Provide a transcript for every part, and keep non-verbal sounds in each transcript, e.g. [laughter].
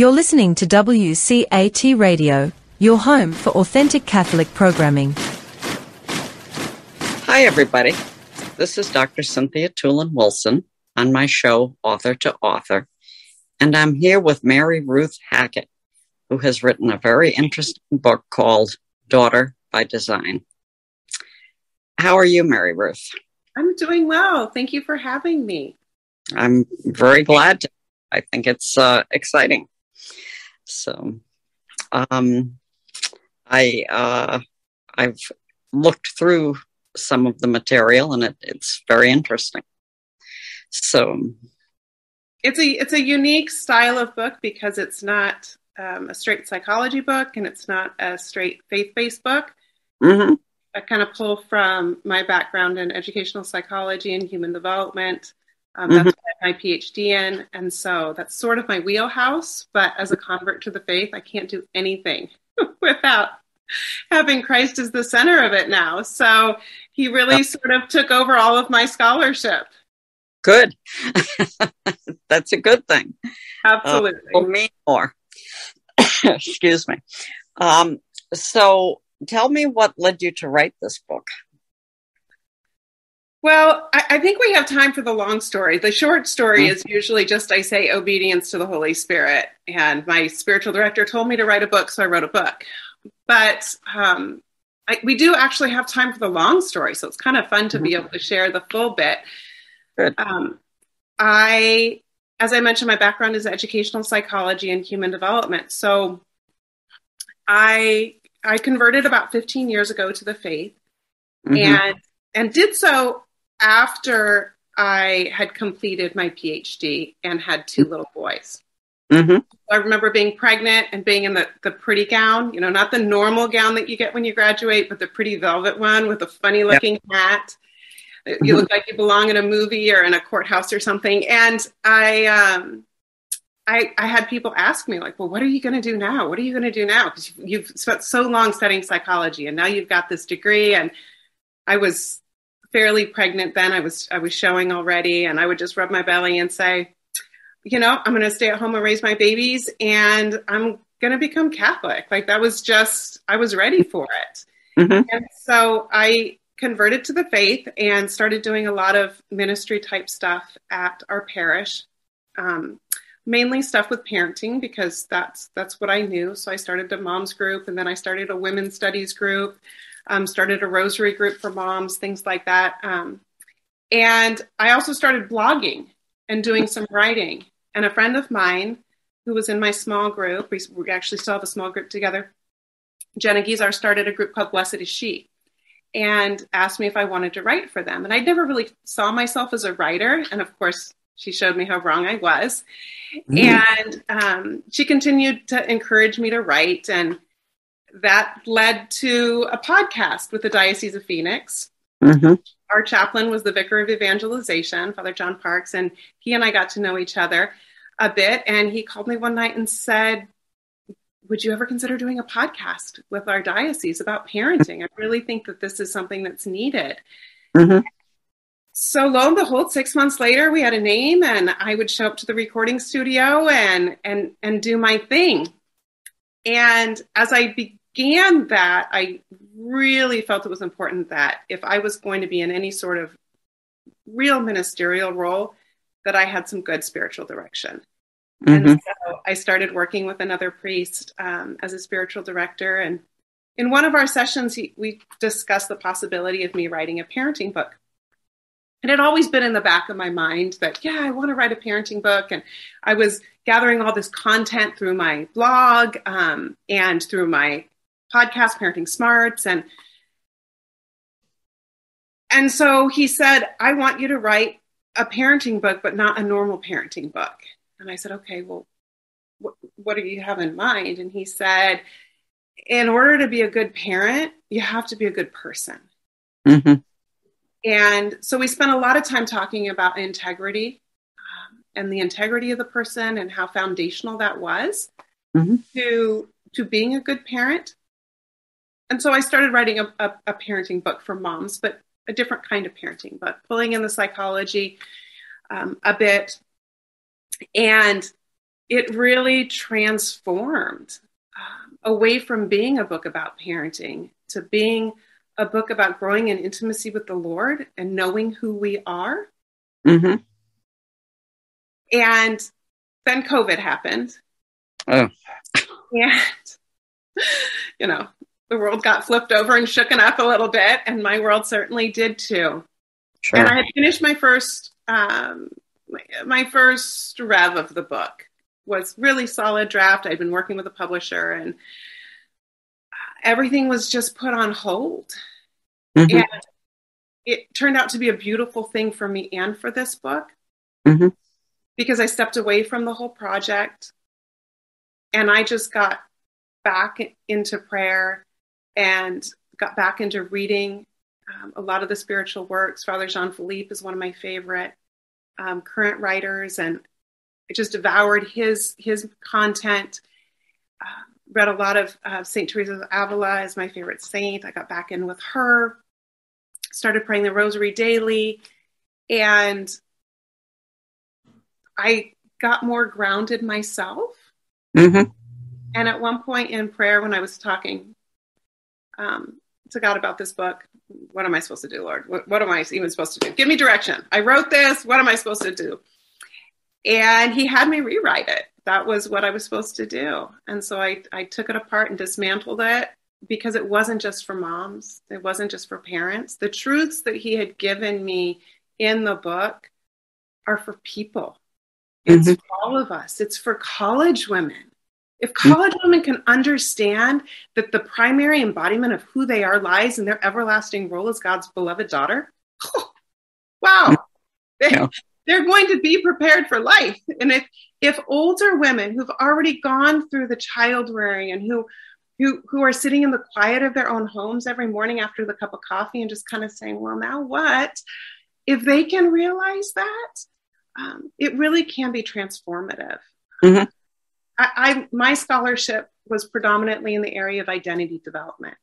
You're listening to WCAT Radio, your home for authentic Catholic programming. Hi, everybody. This is Dr. Cynthia Toolin Wilson on my show, Author to Author. And I'm here with Mary Ruth Hackett, who has written a very interesting book called Daughter by Design. How are you, Mary Ruth? I'm doing well. Thank you for having me. I'm very glad to. I think it's uh, exciting. So, um, I uh, I've looked through some of the material, and it, it's very interesting. So, it's a it's a unique style of book because it's not um, a straight psychology book, and it's not a straight faith based book. Mm-hmm. I kind of pull from my background in educational psychology and human development. Um, that's mm-hmm. my PhD in, and so that's sort of my wheelhouse. But as a convert to the faith, I can't do anything [laughs] without having Christ as the center of it now. So he really sort of took over all of my scholarship. Good. [laughs] that's a good thing. Absolutely. Uh, me more. [coughs] Excuse me. Um, so tell me what led you to write this book. Well, I, I, think we have time for the long story. The short story mm-hmm. is usually just I say obedience to the Holy Spirit. And my spiritual director told me to write a book, so I wrote a book. But um, I, we do actually have time for the long story, so it's kind of fun to mm-hmm. be able to share the full bit. Good. Um, I, as I mentioned, my background is educational psychology and human development. So I I converted about 15 years ago to the faith, mm-hmm. and and did so after I had completed my PhD and had two little boys. Mm-hmm. I remember being pregnant and being in the, the pretty gown, you know, not the normal gown that you get when you graduate, but the pretty velvet one with a funny looking yep. hat. Mm-hmm. You look like you belong in a movie or in a courthouse or something. And I, um, I, I had people ask me like, well, what are you going to do now? What are you going to do now? Because you've spent so long studying psychology and now you've got this degree. And I was fairly pregnant then. I was I was showing already, and I would just rub my belly and say, you know, I'm going to stay at home and raise my babies, and I'm going to become Catholic. Like that was just I was ready for it, mm-hmm. and so I converted to the faith and started doing a lot of ministry type stuff at our parish. Um, mainly stuff with parenting because that's that's what I knew. So I started a moms group and then I started a women's studies group um, started a rosary group for moms, things like that. Um, and I also started blogging and doing some writing. And a friend of mine who was in my small group, we, we actually still have a small group together, Jenna Guizar started a group called Blessed is She and asked me if I wanted to write for them. And I never really saw myself as a writer. And of course, she showed me how wrong I was. Mm. And um, she continued to encourage me to write. And that led to a podcast with the Diocese of Phoenix. Mm-hmm. Our chaplain was the vicar of evangelization, Father John Parks, and he and I got to know each other a bit. And he called me one night and said, Would you ever consider doing a podcast with our diocese about parenting? I really think that this is something that's needed. Mm-hmm. So lo and behold, six months later, we had a name, and I would show up to the recording studio and and and do my thing. And as I be- began that, I really felt it was important that if I was going to be in any sort of real ministerial role, that I had some good spiritual direction. Mm-hmm. And so I started working with another priest um, as a spiritual director. And in one of our sessions, he, we discussed the possibility of me writing a parenting book. And it had always been in the back of my mind that, yeah, I want to write a parenting book. And I was gathering all this content through my blog um, and through my podcast, Parenting Smarts, and and so he said, I want you to write a parenting book, but not a normal parenting book. And I said, okay, well, what, what do you have in mind? And he said, in order to be a good parent, you have to be a good person. Mm-hmm. And so we spent a lot of time talking about integrity um, and the integrity of the person and how foundational that was mm-hmm. to to being a good parent and so I started writing a, a, a, parenting book for moms, but a different kind of parenting book, pulling in the psychology um, a bit. And it really transformed um, away from being a book about parenting to being a book about growing in intimacy with the Lord and knowing who we are. Mm-hmm. And then COVID happened. Oh. And, [laughs] you know, the world got flipped over and shooken up a little bit, and my world certainly did too. Sure. And I had finished my first um, my, my first rev of the book was really solid draft. I'd been working with a publisher, and everything was just put on hold. Mhm. And it turned out to be a beautiful thing for me and for this book Mhm. because I stepped away from the whole project and I just got back into prayer and got back into reading um, a lot of the spiritual works. Father Jacques Philippe is one of my favorite um, current writers, and I just devoured his his content. Uh, read a lot of uh, Saint Teresa of Avila is my favorite saint. I got back in with her. Started praying the Rosary daily, and I got more grounded myself. Mhm. And at one point in prayer, when I was talking um, to God about this book, what am I supposed to do, Lord? What, what am I even supposed to do? Give me direction. I wrote this. What am I supposed to do? And He had me rewrite it. That was what I was supposed to do. And so I, I took it apart and dismantled it because it wasn't just for moms, it wasn't just for parents. The truths that He had given me in the book are for people. It's Mhm. for all of us. It's for college women. If college women can understand that the primary embodiment of who they are lies in their everlasting role as God's beloved daughter, wow, they, Yeah. they're going to be prepared for life. And if if older women who've already gone through the child rearing and who who who are sitting in the quiet of their own homes every morning after the cup of coffee and just kind of saying, "Well, now what?" If they can realize that, um, it really can be transformative. Mhm. I, I my scholarship was predominantly in the area of identity development.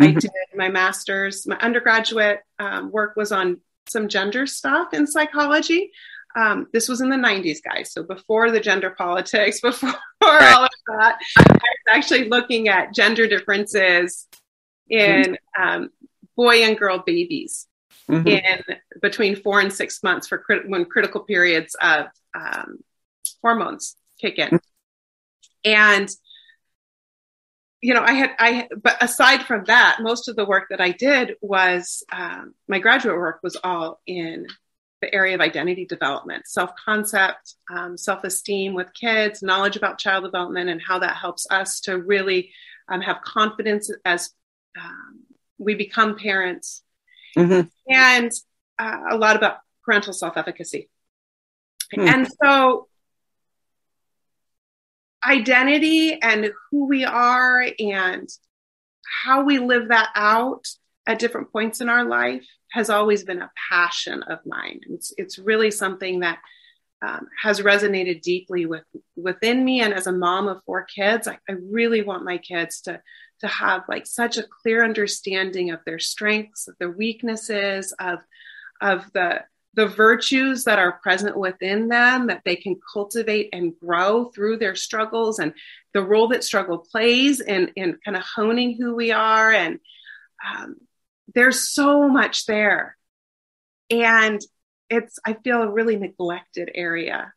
I Mhm. did my master's, my undergraduate um, work was on some gender stuff in psychology. Um, this was in the 90s, guys. So before the gender politics, [laughs] before all of that, I was actually looking at gender differences in um, boy and girl babies Mhm. in between four and six months for crit- when critical periods of um, hormones kick in. And you know, I had I but aside from that, most of the work that I did was um, my graduate work was all in the area of identity development, self concept, um, self esteem with kids, knowledge about child development, and how that helps us to really um, have confidence as um, we become parents Mhm. and uh, a lot about parental self efficacy. Hmm. And so, identity and who we are and how we live that out at different points in our life has always been a passion of mine. It's, it's really something that um, has resonated deeply with within me and as a mom of four kids I, I really want my kids to to have like such a clear understanding of their strengths of their weaknesses of of the the virtues that are present within them that they can cultivate and grow through their struggles and the role that struggle plays in in kind of honing who we are and um, there's so much there. And it's i feel a really neglected area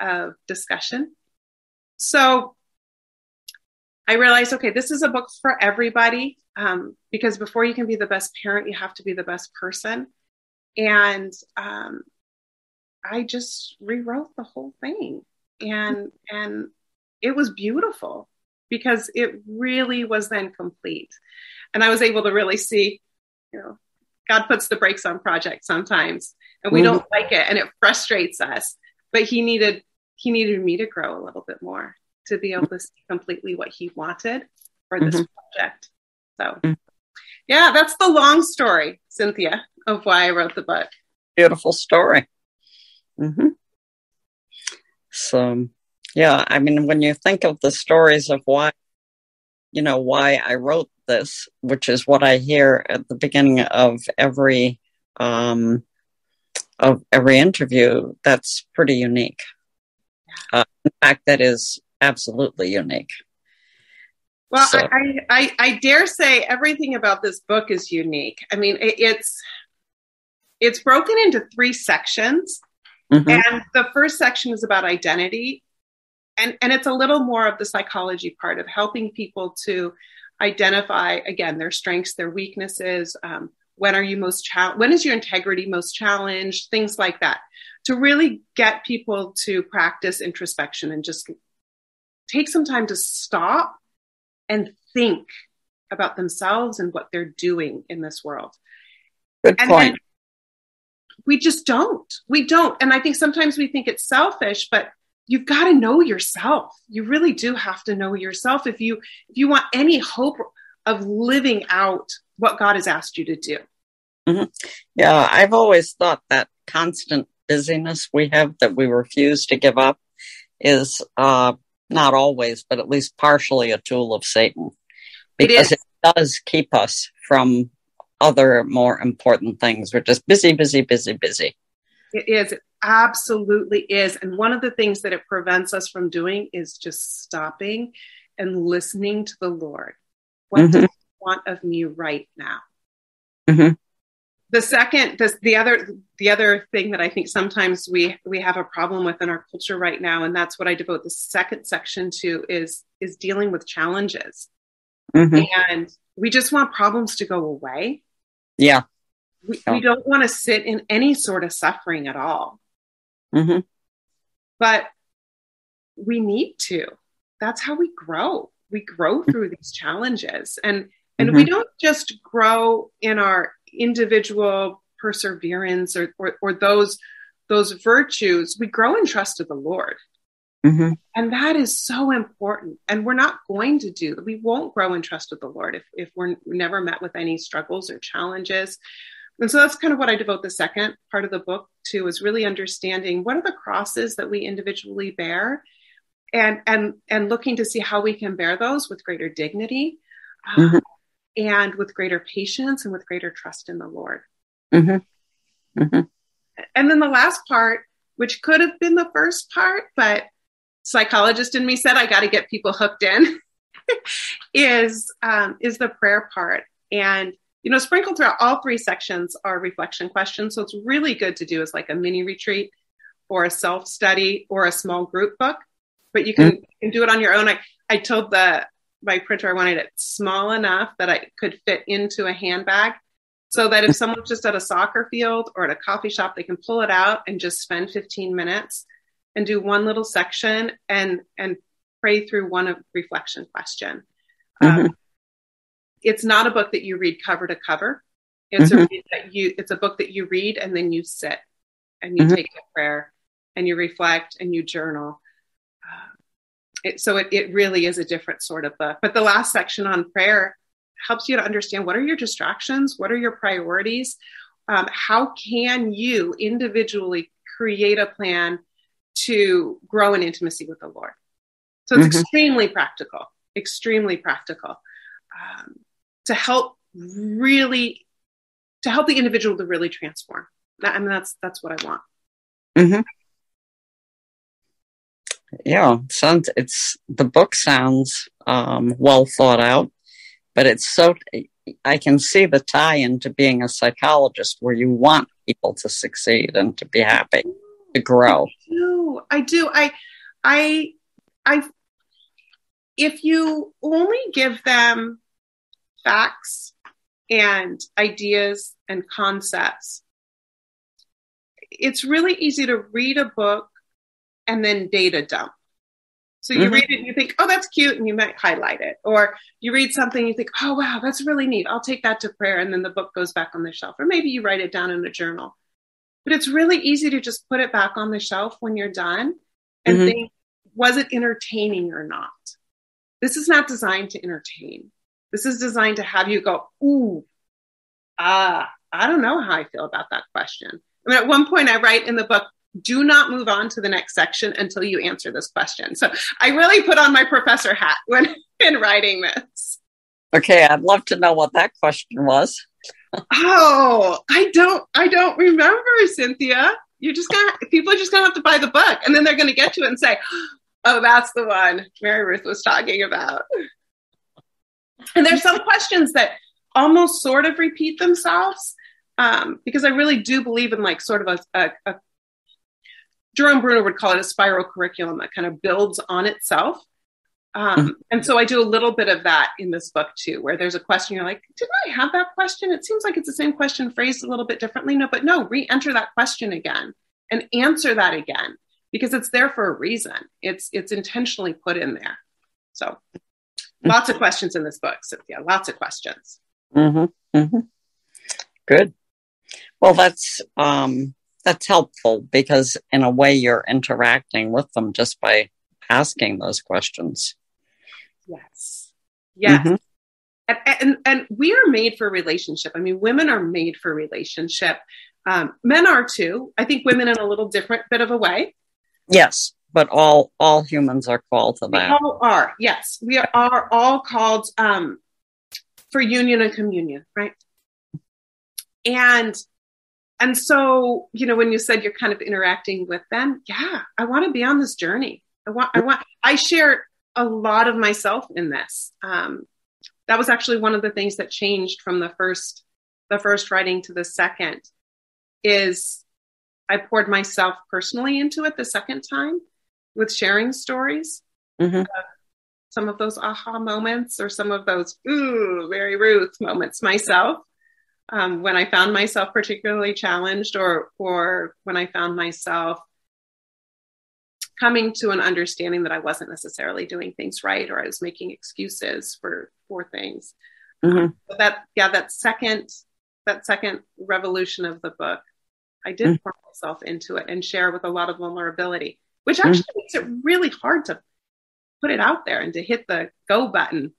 of discussion. So i realized okay this is a book for everybody um, because before you can be the best parent you have to be the best person and um, i just rewrote the whole thing. And and it was beautiful because it really was then complete. And i was able to really see you know god puts the brakes on projects sometimes and we Mhm. don't like it and it frustrates us but he needed he needed me to grow a little bit more to be able to see completely what he wanted for this project. So Mhm. Yeah that's the long story cynthia of why i wrote the book Beautiful story. Mm-hmm. So, yeah, I mean, when you think of the stories of why, you know, why I wrote this, which is what I hear at the beginning of every um, of every interview, that's pretty unique. Uh, in fact, that is absolutely unique. Well, so. I, I, I, dare say everything about this book is unique. I mean, it, it's it's broken into three sections, mm-hmm. and the first section is about identity, and and it's a little more of the psychology part of helping people to identify again their strengths, their weaknesses. Um, when are you most challenged? When is your integrity most challenged? Things like that to really get people to practice introspection and just take some time to stop and think about themselves and what they're doing in this world. Good and point. We just don't. We don't. And I think sometimes we think it's selfish, but you've got to know yourself. You really do have to know yourself if you if you want any hope of living out what God has asked you to do. Mm-hmm. Yeah, I've always thought that constant busyness we have that we refuse to give up is uh, not always, but at least partially a tool of Satan because it, it does keep us from other more important things. We're just busy, busy, busy, busy. It is. It absolutely is. And one of the things that it prevents us from doing is just stopping and listening to the Lord. What mm-hmm. does He want of me right now? Mm-hmm the second the, the other the other thing that i think sometimes we we have a problem with in our culture right now and that's what i devote the second section to is is dealing with challenges. Mm-hmm. and we just want problems to go away. Yeah. We, we don't want to sit in any sort of suffering at all. Mm-hmm. but we need to. That's how we grow. We grow through these challenges. And and mm-hmm. we don't just grow in our individual perseverance or, or, or those those virtues, we grow in trust of the Lord. Mm-hmm. And that is so important. And we're not going to do that. We won't grow in trust of the Lord if, if we're never met with any struggles or challenges. And so that's kind of what I devote the second part of the book to is really understanding what are the crosses that we individually bear and and and looking to see how we can bear those with greater dignity mm-hmm and with greater patience and with greater trust in the Lord. Mm-hmm. Mm-hmm. And then the last part, which could have been the first part, but psychologist in me said I got to get people hooked in, [laughs] is um, is the prayer part. And you know, sprinkled throughout all three sections are reflection questions. So it's really good to do as like a mini retreat or a self study or a small group book. But you can, mm-hmm. you can do it on your own. I, I told the my printer, I wanted it small enough that I could fit into a handbag so that if [laughs] someone's just at a soccer field or at a coffee shop, they can pull it out and just spend 15 minutes and do one little section and, and pray through one reflection question. Mm-hmm. Um, it's not a book that you read cover to cover. It's mm-hmm. a that you it's a book that you read and then you sit and you mm-hmm. take a prayer and you reflect and you journal it, so it, it really is a different sort of book. But the last section on prayer helps you to understand what are your distractions, what are your priorities, um, how can you individually create a plan to grow in intimacy with the Lord. So it's mm-hmm. extremely practical, extremely practical um, to help really to help the individual to really transform. I mean, that's that's what I want. Mm-hmm yeah, sounds it's the book sounds um, well thought out, but it's so I can see the tie into being a psychologist where you want people to succeed and to be happy, to grow. I do. I do. I, I, I. If you only give them facts and ideas and concepts, it's really easy to read a book and then data dump. So you mm-hmm. read it and you think, oh, that's cute, and you might highlight it. Or you read something, you think, oh, wow, that's really neat. I'll take that to prayer. And then the book goes back on the shelf. Or maybe you write it down in a journal. But it's really easy to just put it back on the shelf when you're done and mm-hmm. think, was it entertaining or not? This is not designed to entertain. This is designed to have you go, ooh, ah, I don't know how I feel about that question. I mean, at one point I write in the book, do not move on to the next section until you answer this question. So I really put on my professor hat when [laughs] in writing this. Okay, I'd love to know what that question was. oh, I don't I don't remember, Cynthia. you're just gonna people are just gonna have to buy the book and then they're gonna get to it and say, [gasps] Oh, that's the one Mary Ruth was talking about. And there's some questions that almost sort of repeat themselves. Um, because I really do believe in like sort of a, a, a Jerome Bruner would call it a spiral curriculum that kind of builds on itself. Um, mm-hmm. and so I do a little bit of that in this book too, where there's a question you're like, didn't I have that question? It seems like it's the same question phrased a little bit differently. No, but no, re-enter that question again and answer that again because it's there for a reason. It's it's intentionally put in there. So mm-hmm. lots of questions in this book, Cynthia. Lots of questions. Mm-hmm. Mm-hmm. Good. Well, that's um, that's helpful because in a way you're interacting with them just by asking those questions. Yes. Yes. Mm-hmm. And, and, and, we are made for relationship. I mean, women are made for relationship. Um, men are too. I think women in a little different bit of a way. Yes, but all all humans are called to that. We all are. Yes, we are, are all called um, for union and communion, right? And and so you know when you said you're kind of interacting with them, yeah, I want to be on this journey. I want, I want, I share a lot of myself in this. Um, that was actually one of the things that changed from the first, the first writing to the second is I poured myself personally into it the second time with sharing stories. Mm-hmm. Uh, some of those aha moments or some of those, ooh, Mary Ruth moments myself. Um, when I found myself particularly challenged or, or when I found myself coming to an understanding that I wasn't necessarily doing things right or I was making excuses for for things. Mm-hmm. Um, but that yeah, that second that second revolution of the book, I did mm-hmm. pour myself into it and share with a lot of vulnerability, which mm-hmm. actually mm-hmm. makes it really hard to put it out there and to hit the go button.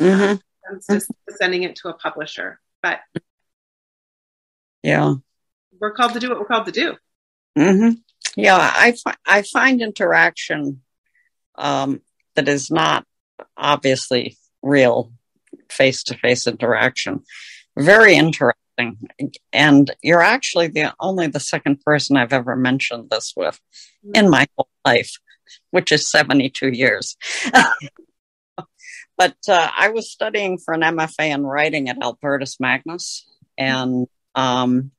Um, just sending it to a publisher, but yeah, we're called to do what we're called to do. Mm-hmm. Yeah, I, fi- I find interaction um, that is not obviously real face to face interaction very interesting. And you're actually the only the second person I've ever mentioned this with in my whole life, which is 72 years. [laughs] but uh, I was studying for an MFA in writing at Albertus Magnus, and um,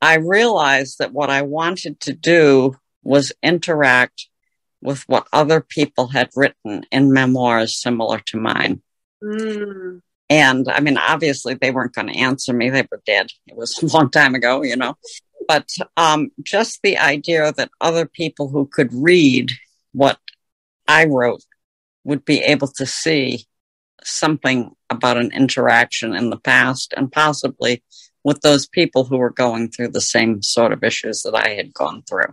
I realized that what I wanted to do was interact with what other people had written in memoirs similar to mine. Mm. And I mean, obviously, they weren't going to answer me. They were dead. It was a long time ago, you know. But um, just the idea that other people who could read what I wrote would be able to see something about an interaction in the past and possibly with those people who were going through the same sort of issues that I had gone through.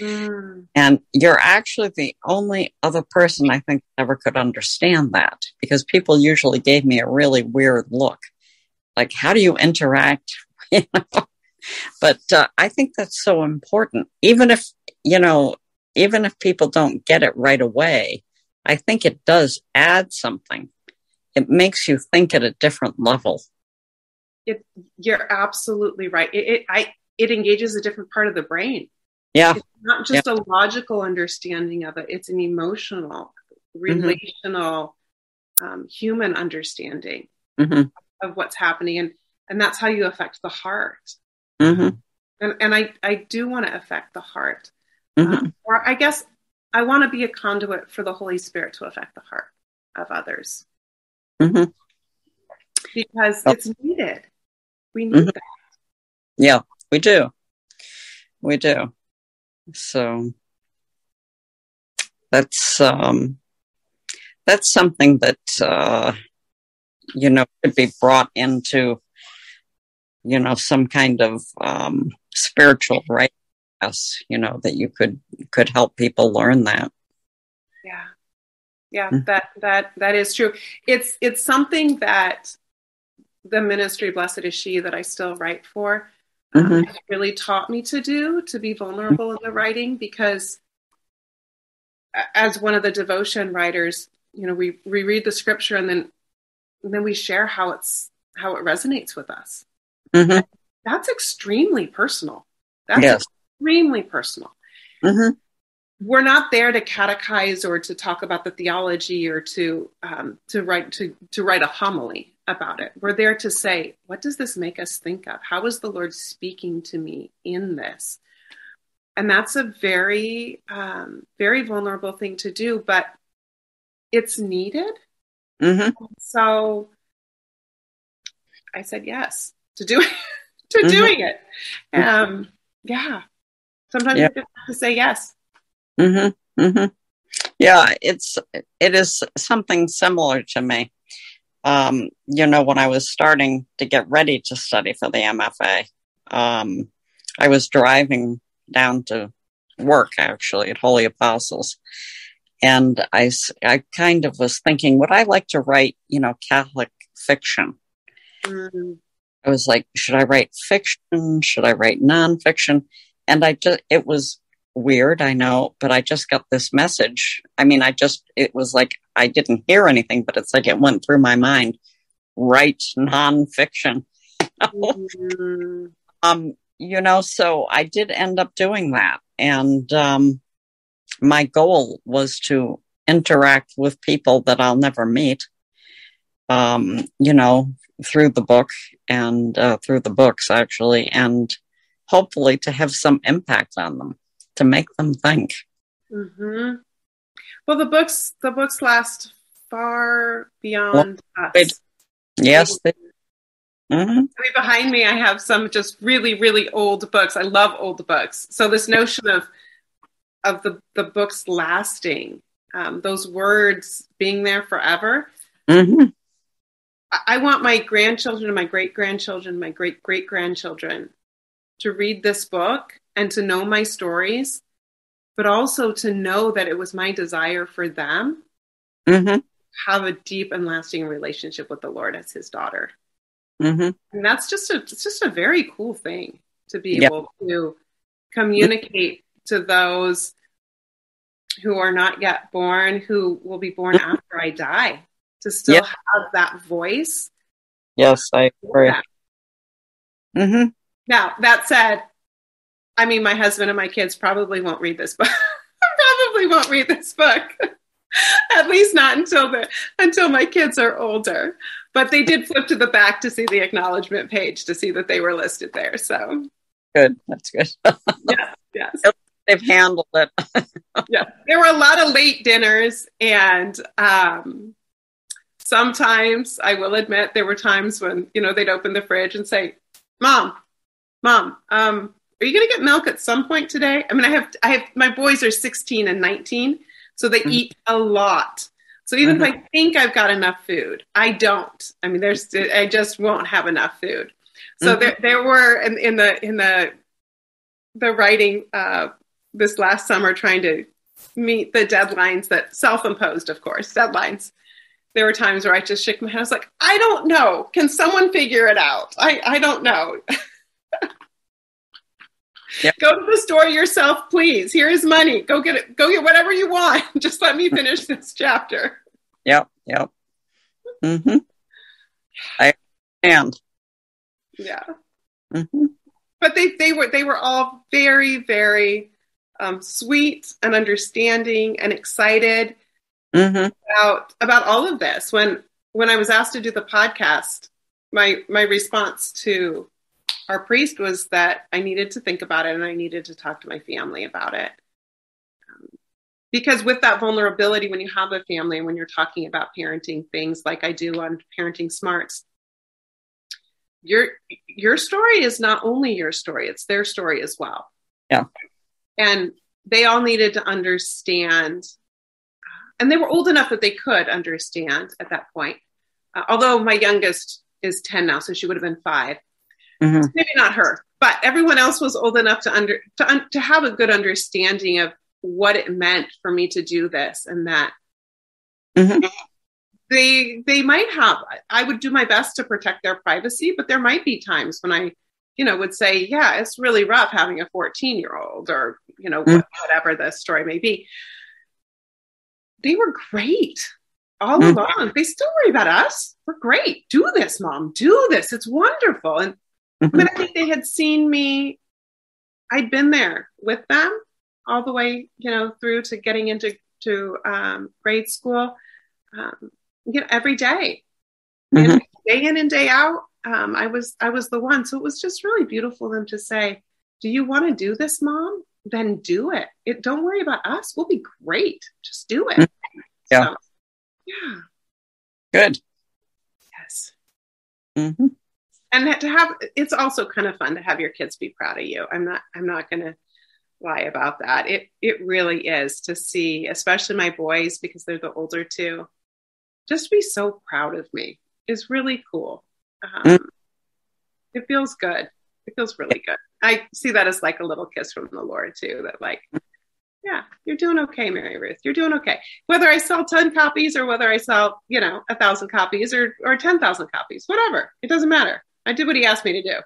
Mm. And you're actually the only other person I think ever could understand that because people usually gave me a really weird look. Like, how do you interact? [laughs] but uh, I think that's so important. Even if, you know, even if people don't get it right away, I think it does add something. It makes you think at a different level. It, you're absolutely right. It, it, I, it engages a different part of the brain. Yeah. It's not just yeah. a logical understanding of it, it's an emotional, mm-hmm. relational, mm-hmm. um, human understanding mm-hmm. of what's happening. And, and that's how you affect the heart. Mm-hmm. And, and I, I do want to affect the heart. Um, or I guess I want to be a conduit for the Holy Spirit to affect the heart of others. Mm-hmm. Because oh. it's needed. We need that. Yeah, we do. We do. So that's um, that's something that uh, you know could be brought into you know some kind of um, spiritual right you know that you could could help people learn that yeah yeah mm-hmm. that that that is true it's it's something that the ministry blessed is she that i still write for mm-hmm. um, really taught me to do to be vulnerable in the writing because as one of the devotion writers you know we, we read the scripture and then and then we share how it's how it resonates with us mm-hmm. that's extremely personal that's yes. extremely personal. Mm-hmm. We're not there to catechize or to talk about the theology or to um, to write to to write a homily about it. We're there to say, what does this make us think of? How is the Lord speaking to me in this? And that's a very um, very vulnerable thing to do, but it's needed. Mm-hmm. So I said yes to doing [laughs] to Mhm. doing it. Um, yeah. Sometimes Yeah. you just have to say yes. Mm-hmm. Mm-hmm. Yeah, it's it is something similar to me. Um, you know, when I was starting to get ready to study for the MFA, um, I was driving down to work actually at Holy Apostles, and I, I kind of was thinking, would I like to write, you know, Catholic fiction? Mm, I was like, should I write fiction? Should I write nonfiction? And I just, it was weird, I know, but I just got this message. I mean, I just, it was like, I didn't hear anything, but it's like it went through my mind. Write nonfiction. mm, Um, you know, so I did end up doing that. And, um, my goal was to interact with people that I'll never meet. Um, you know, through the book and uh, through the books actually, and hopefully to have some impact on them, to make them think. hmm Well, the books the books last far beyond they us. Yes. They, Mhm. I mean, behind me, I have some just really, really old books. I love old books. So this notion of of the the books lasting, um, those words being there forever. Mhm. I, I want my grandchildren and my great grandchildren, my great great grandchildren, to read this book and to know my stories, but also to know that it was my desire for them Mhm. have a deep and lasting relationship with the Lord as His daughter. Mhm. And that's just a it's just a very cool thing to be Yeah. able to communicate to those who are not yet born, who will be born after I die, to still Yeah. have that voice. Yes, I agree. Yeah. hmm Now, that said, I mean, my husband and my kids probably won't read this book. [laughs] probably won't read this book. [laughs] At least not until the until my kids are older. But they did flip to the back to see the acknowledgement page to see that they were listed there. So Good. That's good. [laughs] yes, yes. They've handled it. yeah, there were a lot of late dinners, and um, sometimes I will admit there were times when you know they'd open the fridge and say, "Mom, mom, um, are you going to get milk at some point today?" I mean, I have, I have, my boys are 16 and 19, so they Mhm. eat a lot. So even if I think I've got enough food, I don't. I mean, there's, I just won't have enough food. So Mhm. there, there were in, in the in the the writing uh, this last summer trying to meet the deadlines that self-imposed, of course, deadlines. There were times where I just shook my head. I was like, I don't know. Can someone figure it out? I, I don't know. [laughs] Yep. Go to the store yourself, please. Here is money. Go get it. Go get whatever you want. [laughs] Just let me finish this chapter. Yep. Yep. Mm-hmm. I understand. Yeah. hmm But they, they were they were all very, very um, sweet and understanding and excited hmm about about all of this when when I was asked to do the podcast my my response to our priest was that I needed to think about it and I needed to talk to my family about it um, because with that vulnerability when you have a family and when you're talking about parenting things like I do on parenting smarts your your story is not only your story it's their story as well Yeah. and they all needed to understand and they were old enough that they could understand at that point. Uh, although my youngest is 10 now, so she would have been 5 hmm Maybe not her, but everyone else was old enough to under to, un, to have a good understanding of what it meant for me to do this and that. Mhm. They they might have. I would do my best to protect their privacy, but there might be times when I, you know, would say, "Yeah, it's really rough having a 14 year old," or you know, Mhm. whatever the story may be they were great all Mhm. along. They still worry about us. We're great. Do this, mom. Do this. It's wonderful. And I Mhm. mean, I think they had seen me I'd been there with them all the way, you know, through to getting into to um, grade school, um, you know, every day, mm-hmm. day in and day out. Um, I was I was the one, so it was just really beautiful them to say, "Do you want to do this, mom? Then do it. It don't worry about us. We'll be great. Just do it." Mm-hmm. Yeah. So, yeah. Good. Yes. Mm-hmm. And to have, it's also kind of fun to have your kids be proud of you. I'm not, I'm not going to lie about that. It, it really is to see, especially my boys, because they're the older two, just be so proud of me is really cool. Um, mm. It feels good. It feels really good. I see that as like a little kiss from the Lord too, that like, yeah, you're doing okay, Mary Ruth. You're doing okay. Whether I sell 10 copies or whether I sell, you know, a thousand copies or, or 10,000 copies, whatever, it doesn't matter. I did what he asked me to do.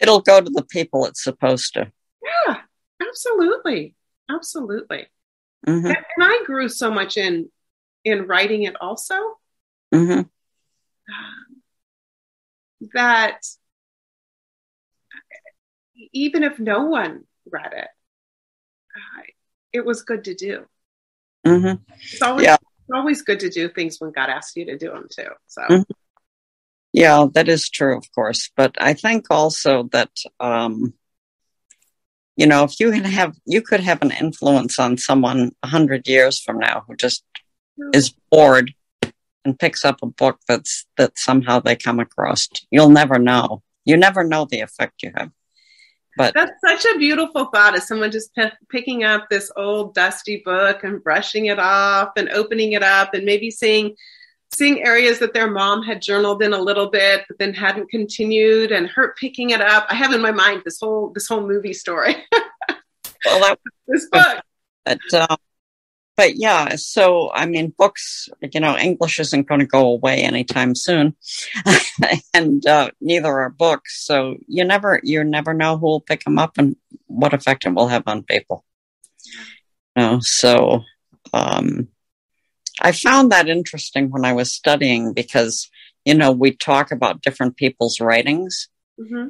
It'll go to the people it's supposed to. Yeah, absolutely. Absolutely. Mm-hmm. And, and, I grew so much in, in writing it also. Mm-hmm. [sighs] that even if no one read it, [sighs] it was good to do. Mm-hmm. It's always yeah. it's always good to do things when God asks you to do them too. So. Mm-hmm. Yeah, that is true, of course. But I think also that, um, you know, if you can have, you could have an influence on someone a hundred years from now who just is bored and picks up a book that's that somehow they come across. You'll never know. You never know the effect you have. But that's such a beautiful thought as someone just p- picking up this old dusty book and brushing it off and opening it up and maybe seeing seeing areas that their mom had journaled in a little bit but then hadn't continued and her picking it up. I have in my mind this whole this whole movie story. [laughs] well, that, [laughs] this book. But, uh, but yeah, so I mean, books, you know, English isn't going to go away anytime soon, [laughs] and uh, neither are books. So you never, you never know who will pick them up and what effect it will have on people. You know, so um, I found that interesting when I was studying because you know we talk about different people's writings. Mm-hmm.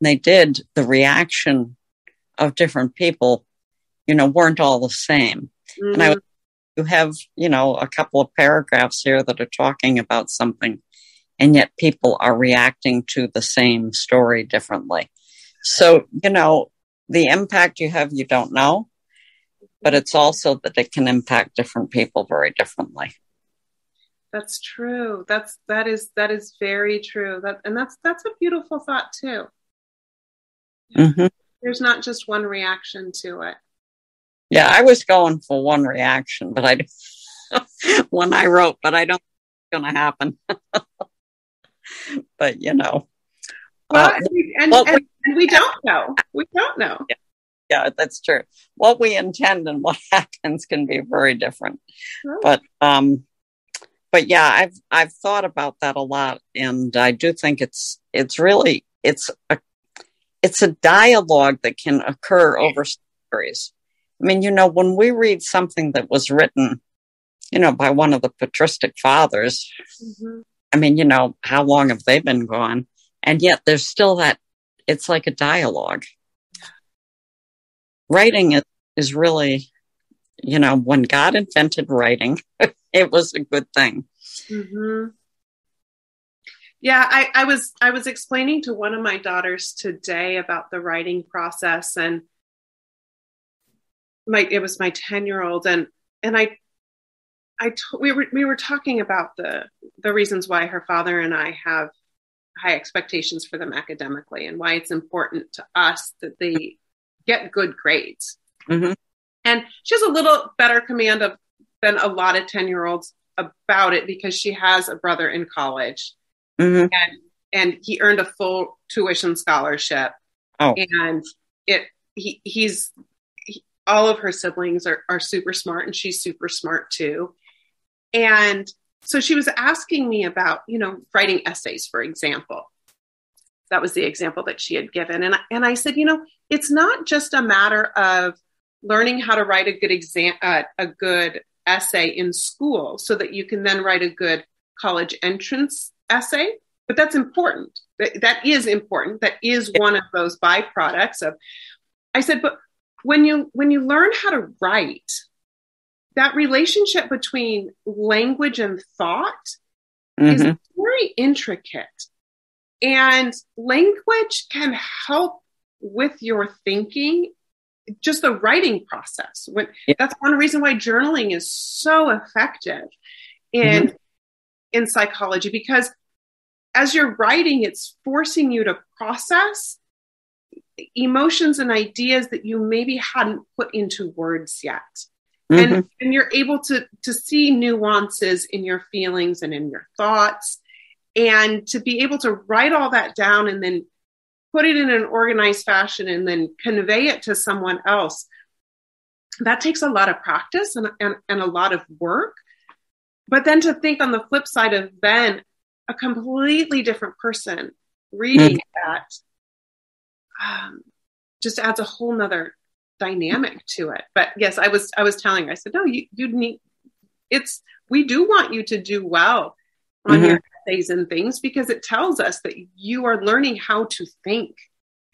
They did the reaction of different people, you know, weren't all the same Mm-hmm. And I you have, you know, a couple of paragraphs here that are talking about something, and yet people are reacting to the same story differently. So, you know, the impact you have, you don't know, but it's also that it can impact different people very differently. That's true. That's that is that is very true. That and that's that's a beautiful thought too. Mm-hmm. There's not just one reaction to it. Yeah, I was going for one reaction, but I when [laughs] I wrote, but I don't think it's going to happen. [laughs] but you know, well, uh, and, and, and, we, don't know. We don't know. Yeah, that's true. What we intend and what [laughs] happens can be very different. But um, but yeah, I've I've thought about that a lot, and I do think it's it's really it's a it's a dialogue that can occur over stories I mean, you know, when we read something that was written, you know, by one of the patristic fathers, mm-hmm. I mean, you know, how long have they been gone? And yet there's still that, it's like a dialogue. Writing is, is really, you know, when God invented writing, [laughs] it was a good thing. Mm-hmm. Yeah, I, I was I was explaining to one of my daughters today about the writing process and my it was my 10 year old and and i i t- we were we were talking about the the reasons why her father and i have high expectations for them academically and why it's important to us that they get good grades mm-hmm. and she has a little better command of than a lot of 10 year olds about it because she has a brother in college mm-hmm. and and he earned a full tuition scholarship oh. and it he, he's all of her siblings are, are super smart and she's super smart too. And so she was asking me about, you know, writing essays, for example. That was the example that she had given. And I, and I said, you know, it's not just a matter of learning how to write a good exam, uh, a good essay in school so that you can then write a good college entrance essay. But that's important. That, that is important. That is one of those byproducts of I said, but when you when you learn how to write, that relationship between language and thought mm-hmm. is very intricate. And language can help with your thinking, just the writing process. When, yeah. That's one reason why journaling is so effective in, mm-hmm. in psychology, because as you're writing, it's forcing you to process emotions and ideas that you maybe hadn't put into words yet. Mm-hmm. And, and you're able to, to see nuances in your feelings and in your thoughts. And to be able to write all that down and then put it in an organized fashion and then convey it to someone else, that takes a lot of practice and, and, and a lot of work. But then to think on the flip side of then a completely different person reading mm-hmm. that um, just adds a whole nother dynamic to it. But yes, I was I was telling her, I said, no, you you need it's we do want you to do well on mm-hmm. your essays and things because it tells us that you are learning how to think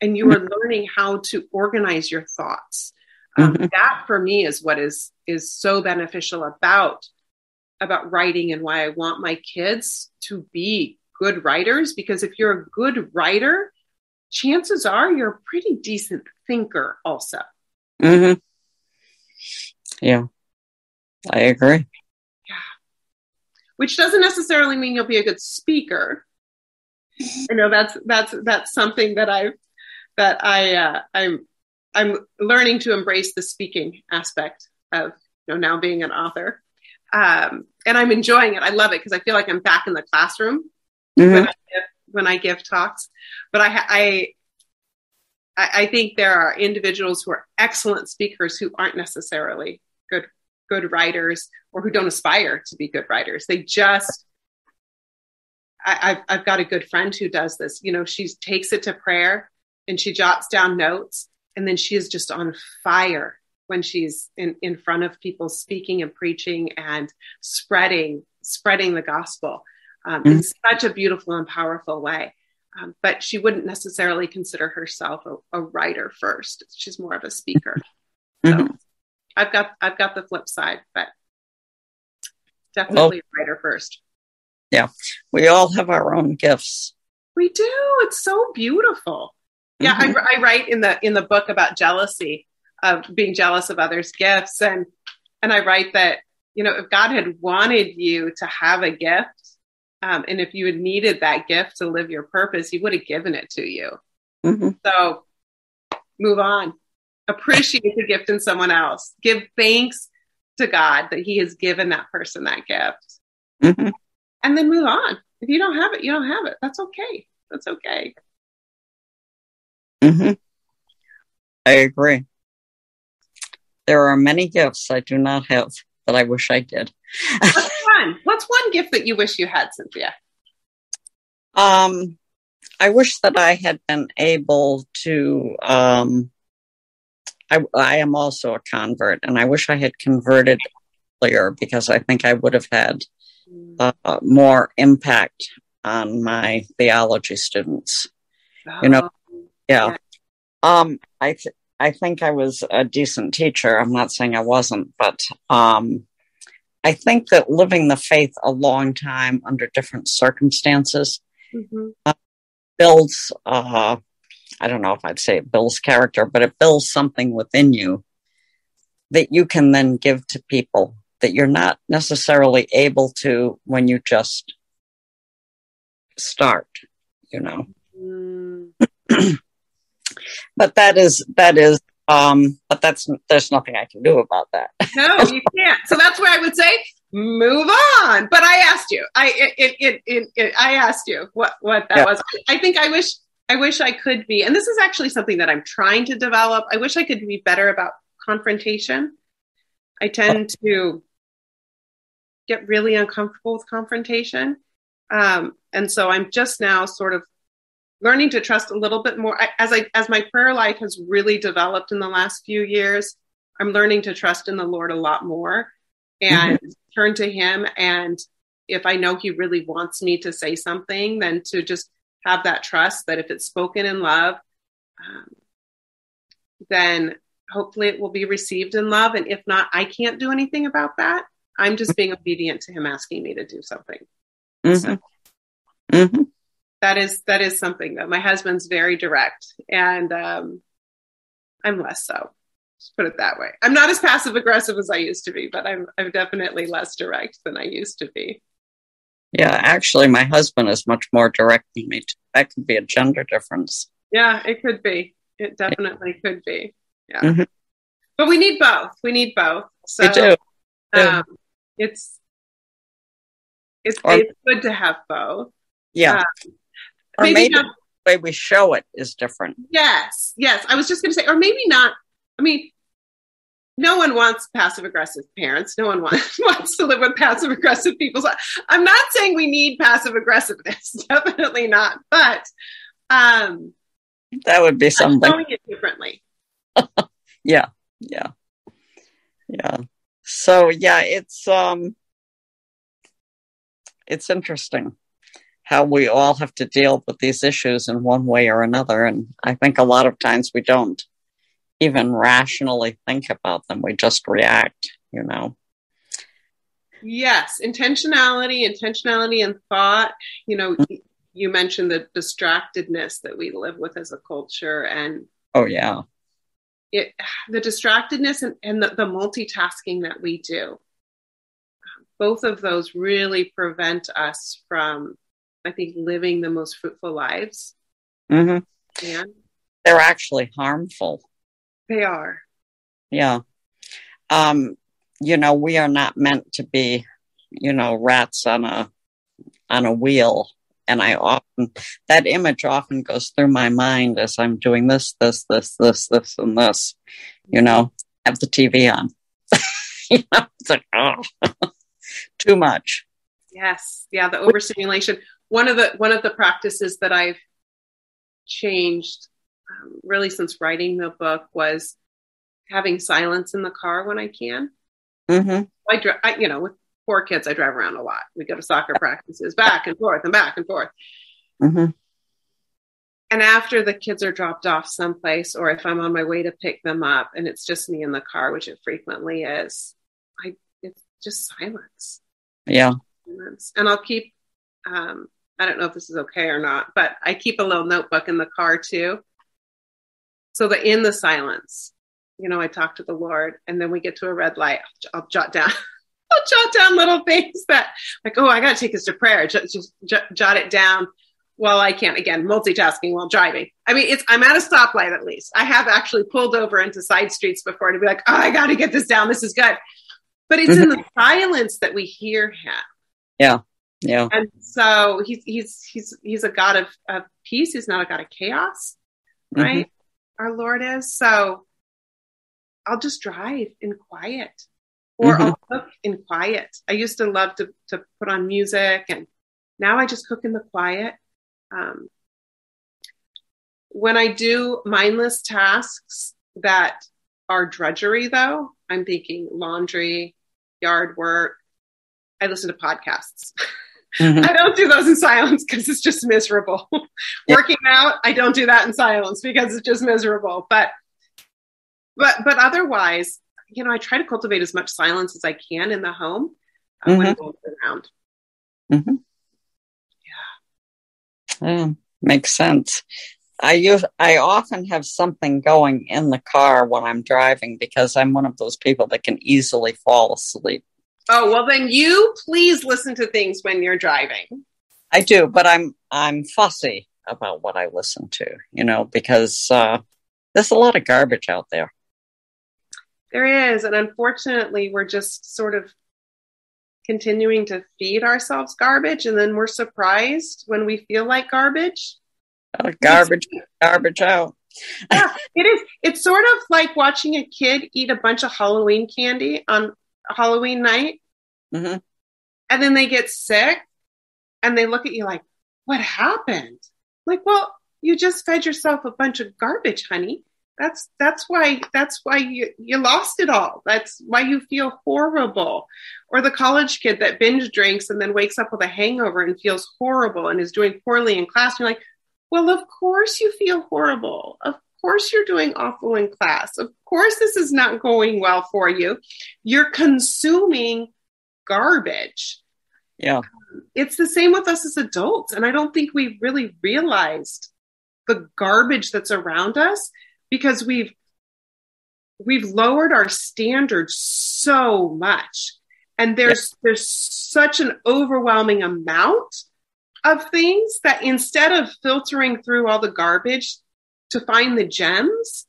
and you are learning how to organize your thoughts. Um, mm-hmm. That for me is what is is so beneficial about about writing and why I want my kids to be good writers because if you're a good writer, chances are you're a pretty decent thinker also. Mm-hmm. Yeah, I agree. Which doesn't necessarily mean you'll be a good speaker. I know that's that's that's something that I that I uh, I'm I'm learning to embrace the speaking aspect of you know now being an author, um, and I'm enjoying it. I love it because I feel like I'm back in the classroom mm-hmm. when, I give, when I give talks. But I, I I, think there are individuals who are excellent speakers who aren't necessarily good writers or who don't aspire to be good writers. They just I, have I've got a good friend who does this. You know, she takes it to prayer and she jots down notes, and then she is just on fire when she's in, in front of people speaking and preaching and spreading spreading the gospel um, mm-hmm. in such a beautiful and powerful way um, but she wouldn't necessarily consider herself a, a, writer first. She's more of a speaker. Mm-hmm. So I've got I've got the flip side, but definitely well, a writer first. Yeah, we all have our own gifts. We do. It's so beautiful. Yeah, mm-hmm. I, I write in the in the book about jealousy of being jealous of others' gifts, and and I write that you know if God had wanted you to have a gift um, and if you had needed that gift to live your purpose, he would have given it to you. Mm-hmm. So move on. Appreciate the gift in someone else. Give thanks to God that he has given that person that gift. Mm-hmm. And then move on. If you don't have it, you don't have it. That's okay. That's okay. Mm-hmm. I agree. There are many gifts I do not have that I wish I did. What's [laughs] one? What's one gift that you wish you had, Cynthia? Um, I wish that I had been able to. Um, I, I am also a convert, and I wish I had converted earlier because I think I would have had uh, more impact on my theology students. Oh, you know, yeah. yeah. Um, I th- I think I was a decent teacher. I'm not saying I wasn't, but um, I think that living the faith a long time under different circumstances mm-hmm. uh, builds, uh, I don't know if I'd say it builds character, but it builds something within you that you can then give to people that you're not necessarily able to when you just start, you know. Mm. [clears throat] but that is, that is um, but that's there's nothing I can do about that. [laughs] no, you can't. So that's where I would say move on. But I asked you. I it it, it, it I asked you what what that yeah. was. I think I wish I wish I could be. And this is actually something that I'm trying to develop. I wish I could be better about confrontation. I tend to get really uncomfortable with confrontation. Um, and so I'm just now sort of learning to trust a little bit more as i as my prayer life has really developed in the last few years i'm learning to trust in the lord a lot more and mm-hmm. turn to him and if i know he really wants me to say something then to just have that trust that if it's spoken in love um, then hopefully it will be received in love. And if not, I can't do anything about that. I'm just being obedient to him asking me to do something. Mm-hmm. So Mm-hmm. that is that is something that my husband's very direct, and um, I'm less so. Just put it that way. I'm not as passive aggressive as I used to be, but I'm I'm definitely less direct than I used to be. Yeah, actually, my husband is much more direct than me. That could be a gender difference. Yeah, it could be. It definitely could be. Yeah, Mhm. but we need both. We need both. So We do. um, it's it's, Or- it's good to have both. Yeah. or maybe maybe not- the way we show it is different. Yes, yes. I was just going to say, or maybe not. I mean, no one wants passive aggressive parents. No one [laughs] wants, wants to live with passive aggressive people. So I'm not saying we need passive aggressiveness. [laughs] Definitely not. But um, That would be something. showing it differently. [laughs] Yeah. Yeah. Yeah. So yeah, it's um it's interesting how we all have to deal with these issues in one way or another. And I think a lot of times we don't even rationally think about them. We just react, you know. Yes, intentionality, intentionality, and thought. You know, you mentioned the distractedness that we live with as a culture, and Oh yeah. it the distractedness and, and the, the multitasking that we do both of those really prevent us from i think living the most fruitful lives hmm and They're actually harmful. They are Yeah. Um, you know, we are not meant to be, you know, rats on a on a wheel. And I often that image often goes through my mind as I'm doing this, this, this, this, this, and this. You know, have the TV on. [laughs] you know, it's like oh, [laughs] too much. yes yeah the overstimulation one of the one of the practices that i've changed um, really since writing the book was having silence in the car when i can hmm I, dri- I you know with four kids i drive around a lot we go to soccer practices back and forth and back and forth hmm And after the kids are dropped off someplace, or if I'm on my way to pick them up and it's just me in the car, which it frequently is, I it's just silence. Yeah. Silence. And I'll keep um, I don't know if this is okay or not, but I keep a little notebook in the car too. So that in the silence, you know, I talk to the Lord and then we get to a red light, I'll, I'll jot down [laughs] I'll jot down little things that like, oh, I got to take this to prayer. Just, just j- jot it down while I can't again multitasking while driving. I mean, it's I'm at a stoplight at least. I have actually pulled over into side streets before to be like, oh, I got to get this down. This is good. But it's in mm-hmm. the silence that we hear him. Yeah. Yeah and so he's he's he's he's a God of, of peace. He's not a God of chaos, right? Mm-hmm. Our Lord is. So I'll just drive in quiet. Or Mhm. I'll cook in quiet. I used to love to to put on music and now I just cook in the quiet. Um, when I do mindless tasks that are drudgery, though, I'm thinking laundry, yard work. I listen to podcasts. [laughs] Mhm. I don't do those in silence because it's just miserable. [laughs] Yeah. Working out, I don't do that in silence because it's just miserable. But but but otherwise, you know, I try to cultivate as much silence as I can in the home uh, when Mhm. I'm around. Yeah, makes sense. I use I often have something going in the car when I'm driving because I'm one of those people that can easily fall asleep. Oh well, then you please listen to things when you're driving. I do, but I'm I'm fussy about what I listen to, you know, because uh, there's a lot of garbage out there. There is, and unfortunately, we're just sort of continuing to feed ourselves garbage, and then we're surprised when we feel like garbage. Uh, garbage, garbage out. Yeah, it is. It's sort of like watching a kid eat a bunch of Halloween candy on Halloween night, hmm and then they get sick, and they look at you like, "What happened?" Like, well, you just fed yourself a bunch of garbage, honey. That's that's why that's why you you lost it all. That's why you feel horrible. Or the college kid that binge drinks and then wakes up with a hangover and feels horrible and is doing poorly in class. And you're like, well, of course you feel horrible. Of course you're doing awful in class. Of course this is not going well for you. You're consuming garbage. Yeah. It's the same with us as adults. And I don't think we really realized the garbage that's around us because we've we've lowered our standards so much and there's there's such an overwhelming amount of things that instead of filtering through all the garbage to find the gems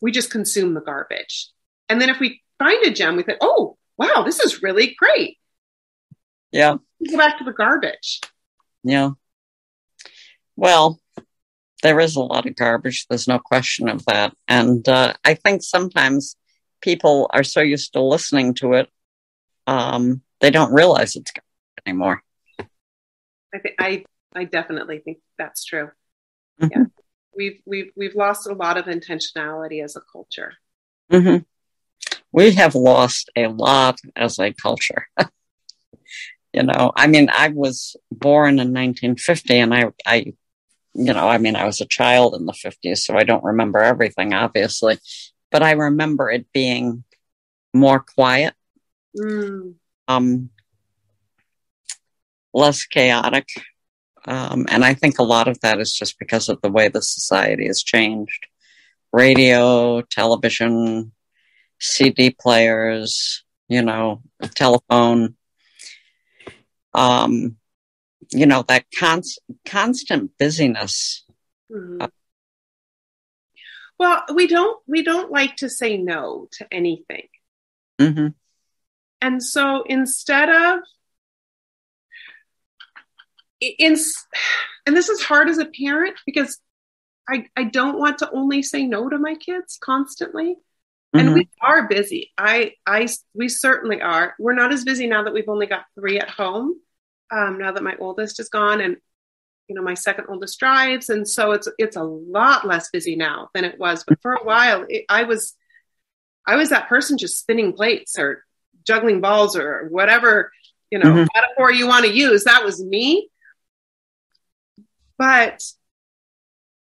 we just consume the garbage. And then if we find a gem we think oh wow this is really great. Yeah. Go back to the garbage. Yeah. Well there is a lot of garbage. There's no question of that. And uh, i think sometimes people are so used to listening to it um, they don't realize it's anymore. I think I I definitely think that's true. Mm-hmm. Yeah, we've we've we've lost a lot of intentionality as a culture. Mm-hmm. We have lost a lot as a culture. [laughs] you know, I mean, I was born in 1950, and I I you know, I mean, I was a child in the 50s, so I don't remember everything, obviously, but I remember it being more quiet Mm. Um, less chaotic. Um, and I think a lot of that is just because of the way the society has changed. Radio, television, CD players, you know, telephone. Um, you know, that const- constant busyness. Mm-hmm. Uh, well, we don't we don't like to say no to anything. Mm-hmm. And so instead of in and this is hard as a parent because I, I don't want to only say no to my kids constantly. Mm-hmm. And we are busy. I I we certainly are. We're not as busy now that we've only got three at home. Um, now that my oldest is gone and you know my second oldest drives and so it's it's a lot less busy now than it was but for a while it, i was i was that person just spinning plates or juggling balls or whatever you know mm-hmm. metaphor you want to use that was me but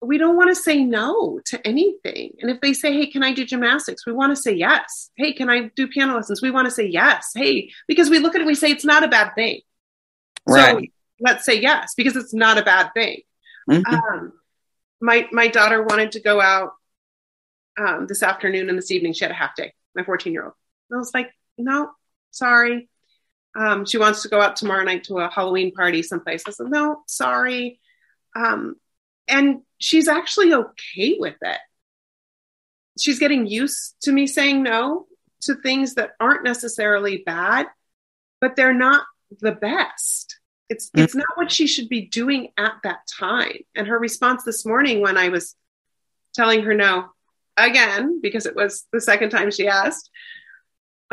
we don't want to say no to anything and if they say hey can i do gymnastics we want to say yes hey can i do piano lessons we want to say yes hey because we look at it and we say it's not a bad thing right. so let's say yes because it's not a bad thing mm-hmm. um, my my daughter wanted to go out um, this afternoon and this evening she had a half day my 14 year old i was like no, sorry. Um, she wants to go out tomorrow night to a Halloween party someplace. I said, no, sorry. Um, and she's actually okay with it. She's getting used to me saying no to things that aren't necessarily bad, but they're not the best. It's mm-hmm. it's not what she should be doing at that time. And her response this morning when I was telling her no again because it was the second time she asked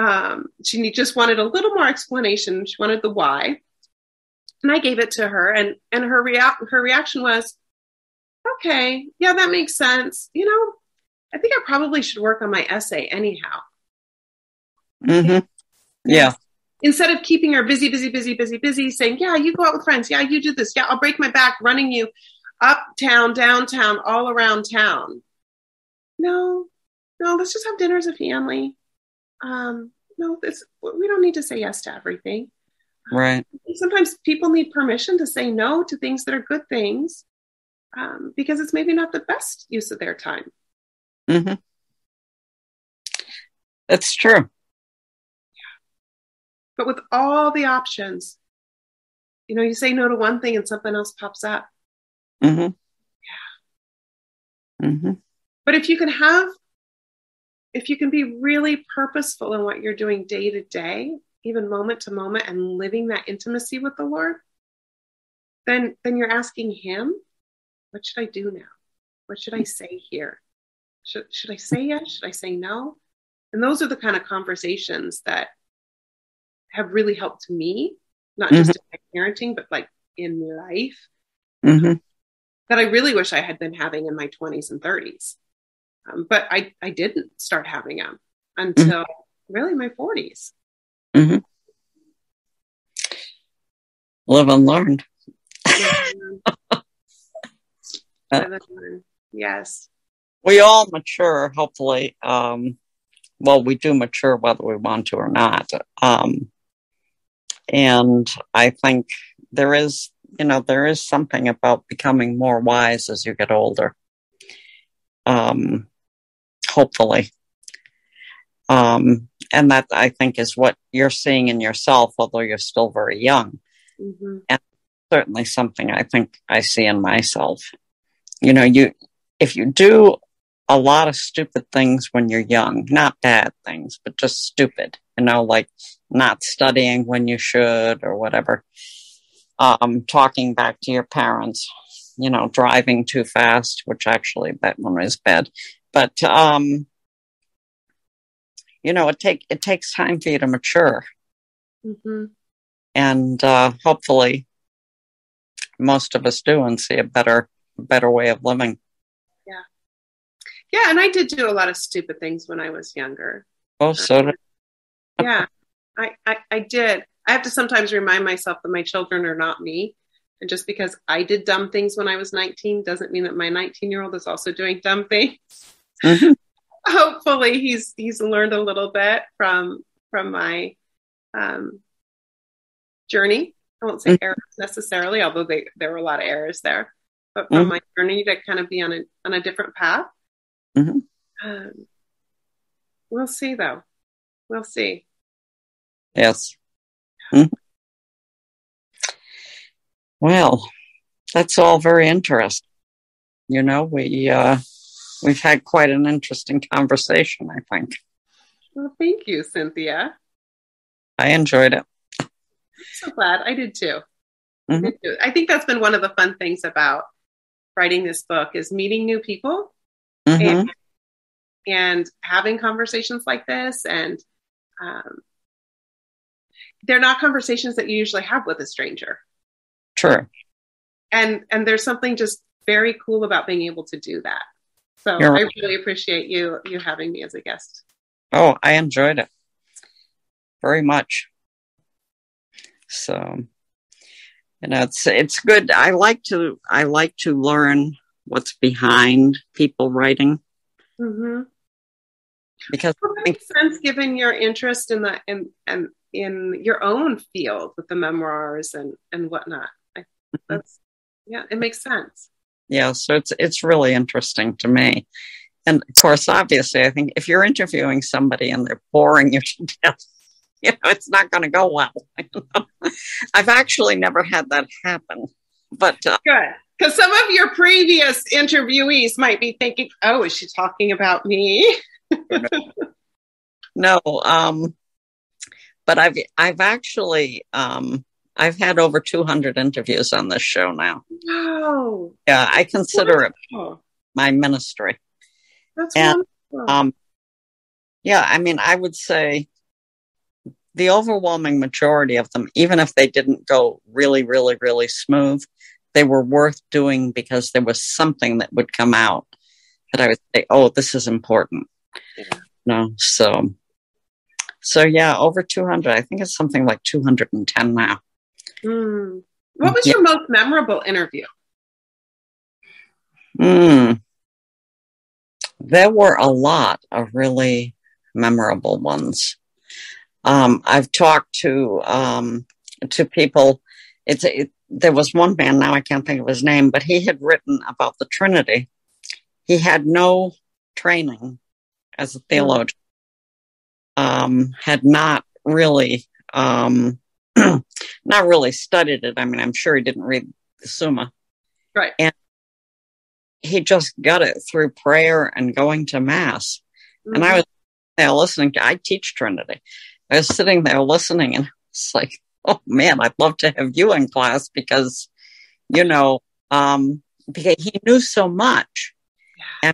um, she just wanted a little more explanation. She wanted the why, and I gave it to her, and and her rea- her reaction was, "Okay, yeah, that makes sense. You know, I think I probably should work on my essay anyhow." Mm-hmm. Yeah. Instead of keeping her busy, busy, busy, busy, busy, saying, "Yeah, you go out with friends. Yeah, you do this. Yeah, I'll break my back running you uptown, downtown, all around town." No, no, let's just have dinner as a family um, no, this we don't need to say yes to everything. Right. Sometimes people need permission to say no to things that are good things um, because it's maybe not the best use of their time. Mm-hmm. That's true. Yeah. But with all the options, you know, you say no to one thing and something else pops up. Mm-hmm. Yeah. Mm-hmm. But if you can have if you can be really purposeful in what you're doing day to day, even moment to moment, and living that intimacy with the Lord, then then you're asking Him, what should I do now? What should I say here? Should should I say yes? Should I say no? And those are the kind of conversations that have really helped me, not mm-hmm. just in my parenting, but like in life. Mm-hmm. That I really wish I had been having in my 20s and 30s. Um, but I, I didn't start having them until mm-hmm. really my 40s. Mm-hmm. Live and learn. Live and learn. Yes. we all mature, hopefully. Um, well, we do mature whether we want to or not. Um, and I think there is, you know, there is something about becoming more wise as you get older. Um, hopefully. Um, and that I think is what you're seeing in yourself, although you're still very young. Mm-hmm. And certainly something I think I see in myself. You know, you, if you do a lot of stupid things when you're young, not bad things, but just stupid, you know, like not studying when you should or whatever. Um, talking back to your parents, you know, driving too fast, which actually that one is bad. But, um, you know, it take, it takes time for you to mature. Mm-hmm. And, uh, hopefully most of us do and see a better, better way of living. Yeah, yeah, and I did do a lot of stupid things when I was younger. Oh, so did- yeah, I, I, I did. I have to sometimes remind myself that my children are not me. And just because I did dumb things when I was 19 doesn't mean that my 19 year old is also doing dumb things. Mm-hmm. Hopefully he's he's learned a little bit from from my um, journey. I won't say mm-hmm. errors necessarily, although they, there were a lot of errors there, but from mm-hmm. my journey to kind of be on a on a different path. Mm-hmm. Um, we'll see, though. We'll see. Yes. Mm-hmm. Well, that's all very interesting. You know, we uh, we've had quite an interesting conversation. I think. Well, thank you, Cynthia. I enjoyed it. I'm so glad I did too. Mm-hmm. I, did too. I think that's been one of the fun things about writing this book is meeting new people mm-hmm. and, and, having conversations like this. And um, they're not conversations that you usually have with a stranger. True. And and there's something just very cool about being able to do that. So right. I really appreciate you you having me as a guest. Oh, I enjoyed it very much. So you know it's it's good i like to i like to learn what's behind people writing. Mm-hmm. Because well, that makes sense given your interest in the in and in your own field with the memoirs and and whatnot. I, mm-hmm. that's yeah, it makes sense. Yeah, so it's it's really interesting to me. And of course, obviously, I think if you're interviewing somebody and they're boring you [laughs] to death, you know, it's not going to go well. [laughs] I've actually never had that happen. But uh, good because some of your previous interviewees might be thinking, "Oh, is she talking about me?" [laughs] no, um, but I've I've actually um, I've had over 200 interviews on this show now. Wow! Yeah, I consider it my ministry. That's and, wonderful. Um, yeah, I mean, I would say the overwhelming majority of them, even if they didn't go really, really, really smooth, they were worth doing because there was something that would come out that I would say, oh, this is important. Yeah. No, so, so yeah, over 200. I think it's something like 210 now. Mm. What was yeah. your most memorable interview? Mm. There were a lot of really memorable ones. Um, I've talked to um, to people. It's it, there was one man, now I can't think of his name, but he had written about the Trinity. He had no training as a theologian, um, had not really, um, [clears throat] not really studied it. I mean, I'm sure he didn't read the Summa. Right. And he just got it through prayer and going to mass. Mm-hmm. And I mm-hmm. was there listening to, I teach Trinity. I was sitting there listening and it's like, oh man, I'd love to have you in class because, you know, um, because he knew so much. Yeah.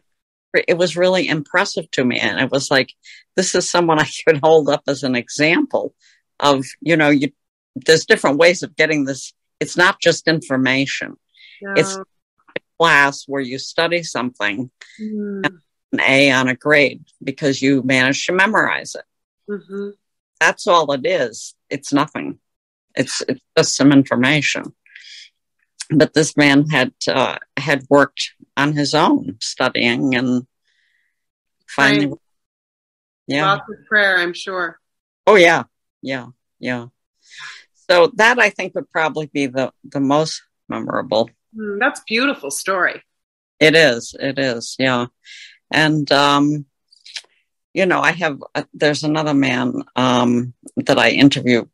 And it was really impressive to me. And it was like, this is someone I [laughs] could hold up as an example of, you know, you, there's different ways of getting this. It's not just information. No. It's a class where you study something mm. an A on a grade because you managed to memorize it. Mm-hmm. That's all it is. It's nothing. It's, it's just some information. But this man had uh, had worked on his own, studying and finally. Right. Yeah. Lots of prayer, I'm sure. Oh yeah, yeah, yeah. So that I think would probably be the the most memorable. Mm, that's beautiful story. It is. It is. Yeah. And um, you know, I have. Uh, there's another man um, that I interview.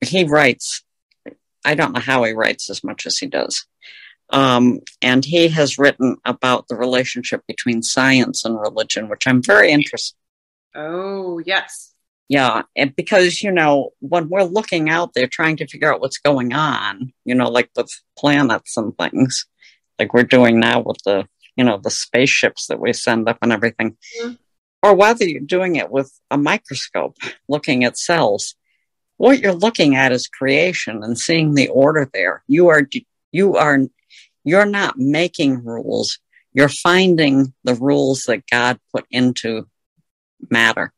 He writes. I don't know how he writes as much as he does. Um, and he has written about the relationship between science and religion, which I'm very interested. Oh yes. Yeah, and because you know when we're looking out there trying to figure out what's going on, you know, like with planets and things, like we're doing now with the you know the spaceships that we send up and everything, mm-hmm. or whether you're doing it with a microscope, looking at cells, what you're looking at is creation and seeing the order there. You are you are you're not making rules. You're finding the rules that God put into matter.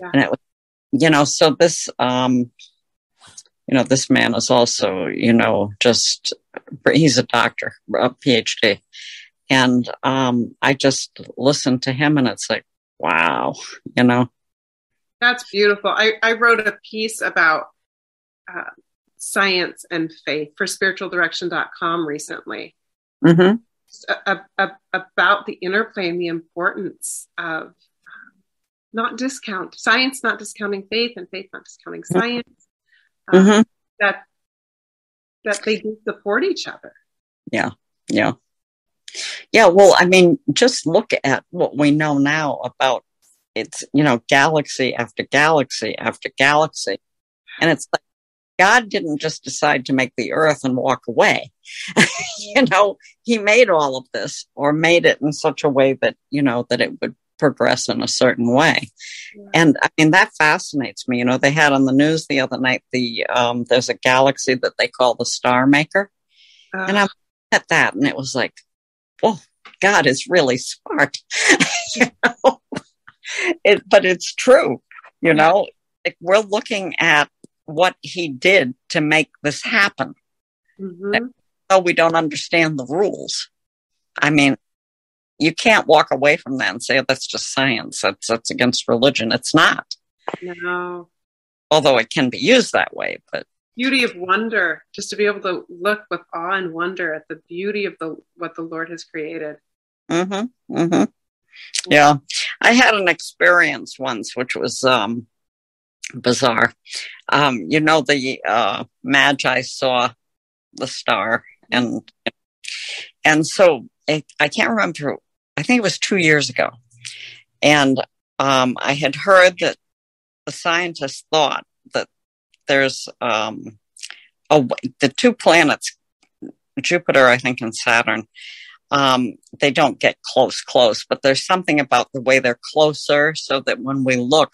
Yeah. And it was you know, so this, um, you know, this man is also, you know, just, he's a doctor, a PhD. And, um, I just listened to him and it's like, wow, you know. That's beautiful. I, I wrote a piece about, uh, science and faith for spiritualdirection.com recently. Mm-hmm. A, a, about the interplay and the importance of not discount science, not discounting faith, and faith not discounting Mm-hmm. science. Um, mm-hmm. That that they do support each other. Yeah, yeah, yeah. Well, I mean, just look at what we know now about it's you know galaxy after galaxy after galaxy, and it's like God didn't just decide to make the earth and walk away. [laughs] you know, he made all of this or made it in such a way that, you know, that it would progress in a certain way. Yeah. And I mean, that fascinates me. You know, they had on the news the other night, the, um, there's a galaxy that they call the Star Maker. Uh, and I'm at that and it was like, oh, God is really smart. [laughs] you know, it, but it's true, you know, like we're looking at what he did to make this happen. Mm-hmm. So we don't understand the rules. I mean, you can't walk away from that and say oh, that's just science. That's that's against religion. It's not. No. Although it can be used that way, but beauty of wonder, just to be able to look with awe and wonder at the beauty of the what the Lord has created. Mm-hmm. Mm-hmm. Yeah. I had an experience once which was um bizarre. Um, you know, the uh, Magi saw the star, and and so it, I can't remember. I think it was two years ago, and um, I had heard that the scientists thought that there's um, a, the two planets, Jupiter, I think, and Saturn. Um, they don't get close, close, but there's something about the way they're closer, so that when we look,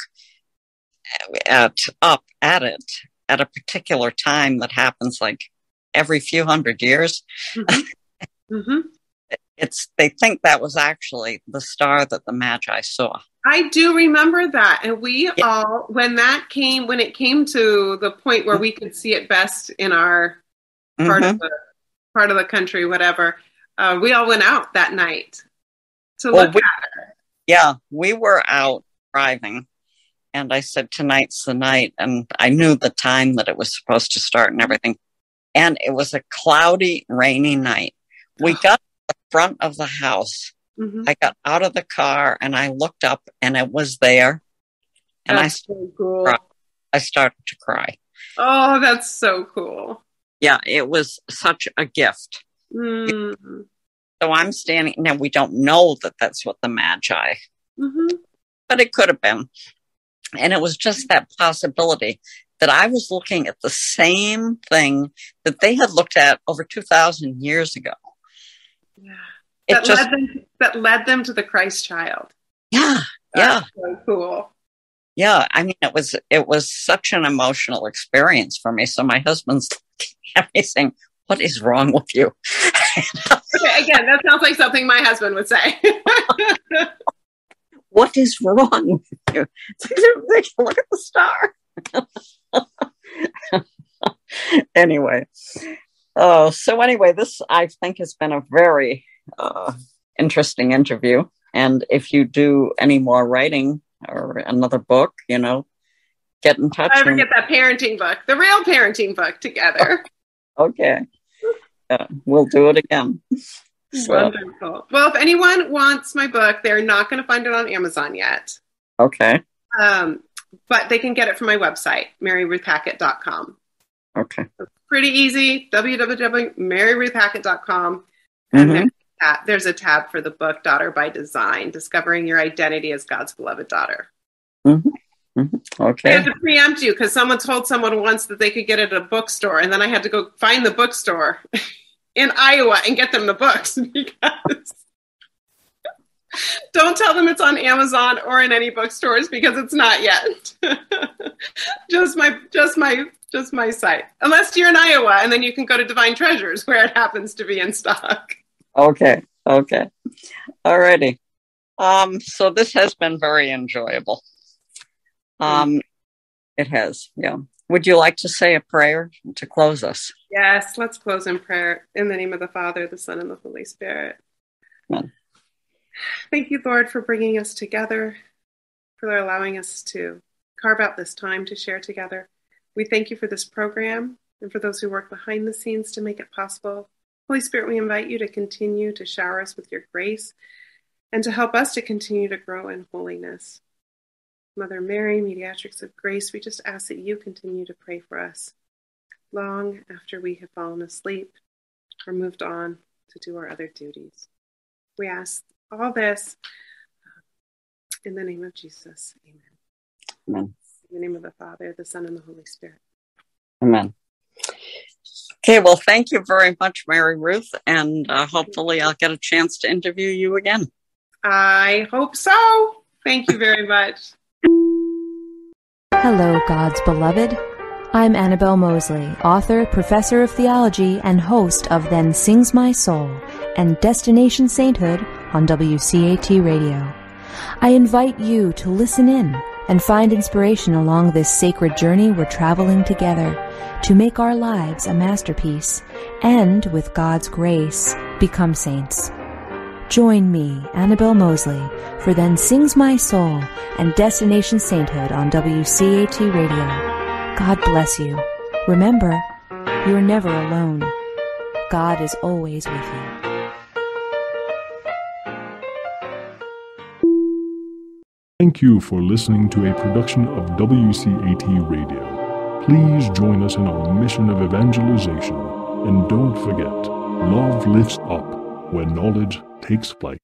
at up at it at a particular time that happens like every few hundred years. Mm-hmm. mm-hmm. It's they think that was actually the star that the Magi saw. I do remember that, and we yeah. all when that came when it came to the point where we could see it best in our part mm-hmm. of the part of the country, whatever. Uh, we all went out that night to well, look we, at it. Yeah, we were out driving and I said, tonight's the night. And I knew the time that it was supposed to start and everything. And it was a cloudy, rainy night. We [gasps] got the front of the house. Mm-hmm. I got out of the car and I looked up and it was there. And that's I, so cool. I started to cry. Oh, that's so cool. Yeah, it was such a gift. Mm. So I'm standing now. We don't know that that's what the Magi, mm-hmm. but it could have been. And it was just that possibility that I was looking at the same thing that they had looked at over 2,000 years ago. Yeah. That, just, led them, that led them to the Christ child. Yeah. That's yeah. So cool. Yeah. I mean, it was, it was such an emotional experience for me. So my husband's looking at me saying, what is wrong with you? [laughs] okay, again, that sounds like something my husband would say. [laughs] what is wrong with you? Look at the star. [laughs] anyway, oh, so anyway, this I think has been a very uh, interesting interview. And if you do any more writing or another book, you know, get in touch. I ever get that parenting book, the real parenting book together. [laughs] okay. Yeah, we'll do it again. [laughs] So. Wonderful. Well, if anyone wants my book, they're not going to find it on Amazon yet. Okay. Um, but they can get it from my website, maryruthhackett.com. Okay. Pretty easy. www.maryruthhackett.com. And mm-hmm. there's, there's a tab for the book Daughter by Design Discovering Your Identity as God's Beloved Daughter. Mm-hmm. Mm-hmm. Okay. I had to preempt you because someone told someone once that they could get it at a bookstore, and then I had to go find the bookstore [laughs] in Iowa and get them the books [laughs] because [laughs] don't tell them it's on Amazon or in any bookstores because it's not yet. just my just my just my site. Unless you're in Iowa and then you can go to Divine Treasures where it happens to be in stock. Okay. Okay. Alrighty. Um, so this has been very enjoyable. Um, it has, yeah. Would you like to say a prayer to close us? Yes, let's close in prayer. In the name of the Father, the Son, and the Holy Spirit. Amen. Thank you, Lord, for bringing us together, for allowing us to carve out this time to share together. We thank you for this program and for those who work behind the scenes to make it possible. Holy Spirit, we invite you to continue to shower us with your grace and to help us to continue to grow in holiness. Mother Mary, Mediatrix of Grace, we just ask that you continue to pray for us long after we have fallen asleep or moved on to do our other duties. We ask all this uh, in the name of Jesus. Amen. Amen. In the name of the Father, the Son, and the Holy Spirit. Amen. Okay, well, thank you very much, Mary Ruth, and uh, hopefully I'll get a chance to interview you again. I hope so. Thank you very much. Hello, God's beloved. I'm Annabelle Moseley, author, professor of theology, and host of Then Sings My Soul and Destination Sainthood on WCAT Radio. I invite you to listen in and find inspiration along this sacred journey we're traveling together to make our lives a masterpiece and, with God's grace, become saints. Join me, Annabelle Moseley, for Then Sings My Soul and Destination Sainthood on WCAT Radio. God bless you. Remember, you're never alone. God is always with you. Thank you for listening to a production of WCAT Radio. Please join us in our mission of evangelization. And don't forget, love lifts up where knowledge takes flight.